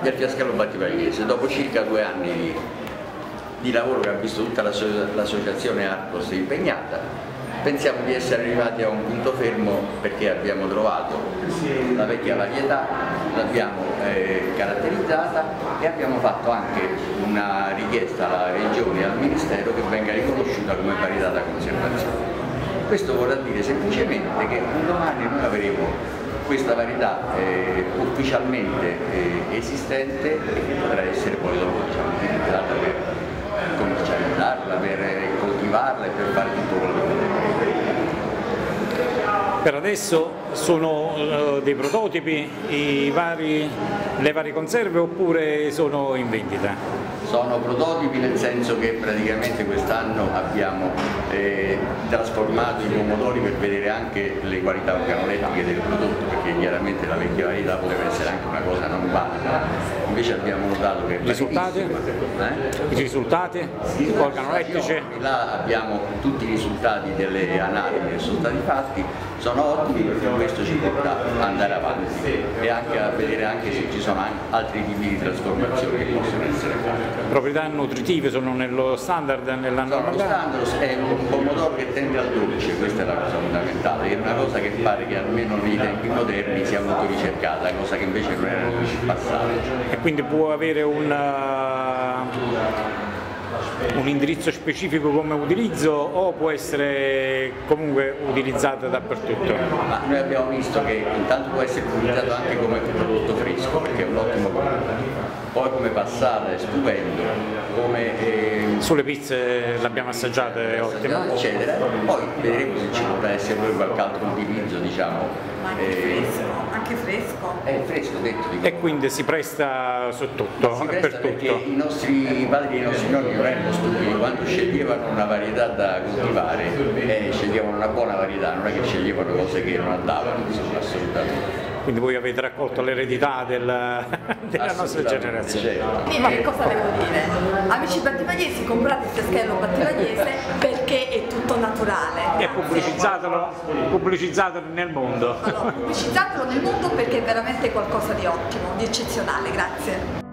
del fiaschello battipagliese, dopo circa due anni di, di lavoro che ha visto tutta l'associazione Arcos impegnata, pensiamo di essere arrivati a un punto fermo perché abbiamo trovato la vecchia varietà, l'abbiamo eh, caratterizzata e abbiamo fatto anche una richiesta alla Regione e al Ministero che venga riconosciuta come varietà da conservazione. Questo vorrà dire semplicemente che un domani noi avremo questa varietà eh, ufficialmente eh, esistente e che potrà essere poi dopo diciamo, utilizzata per commercializzarla, per coltivarla e per fare tutto quello che vedremo. Per adesso sono uh, dei prototipi vari, le varie conserve oppure sono in vendita? Sono prototipi nel senso che praticamente quest'anno abbiamo eh, trasformato i pomodori per vedere anche le qualità organolettiche del prodotto perché chiaramente la vecchia varietà poteva essere anche una cosa non valida invece abbiamo notato che risultati? Eh? i risultati organolettici? là abbiamo tutti i risultati delle analisi che sono stati fatti sono ottimi perché questo ci porta ad andare avanti e anche a vedere anche se ci sono altri tipi di trasformazione che possono essere fatti proprietà nutritive sono nello standard, nella normalità? Lo standard è un pomodoro che tende al dolce, questa è la cosa fondamentale, è una cosa che pare che almeno nei tempi moderni sia molto ricercata, cosa che invece non era nel passato. E quindi può avere un un indirizzo specifico come utilizzo o può essere comunque utilizzata dappertutto? Ma noi abbiamo visto che intanto può essere utilizzato anche come prodotto fresco perché è un ottimo prodotto è stupendo, come... Eh, Sulle pizze l'abbiamo assaggiata, è ottima. Eccetera. Poi vedremo se ci potrà essere poi qualche altro utilizzo, diciamo. Ma anche eh, fresco, anche fresco. È fresco, detto di E quindi si presta su tutto, si presta per tutto. i nostri padri e i nostri nonni non erano stupidi, quando sceglievano una varietà da coltivare, eh, sceglievano una buona varietà, non è che sceglievano cose che non andavano, insomma, assolutamente quindi voi avete raccolto l'eredità del, della nostra generazione. Bene, cosa devo dire? Amici battipagliesi, comprate il fiaschello battipagliese perché è tutto naturale. E pubblicizzatelo, pubblicizzatelo nel mondo. Allora, pubblicizzatelo nel mondo perché è veramente qualcosa di ottimo, di eccezionale, grazie.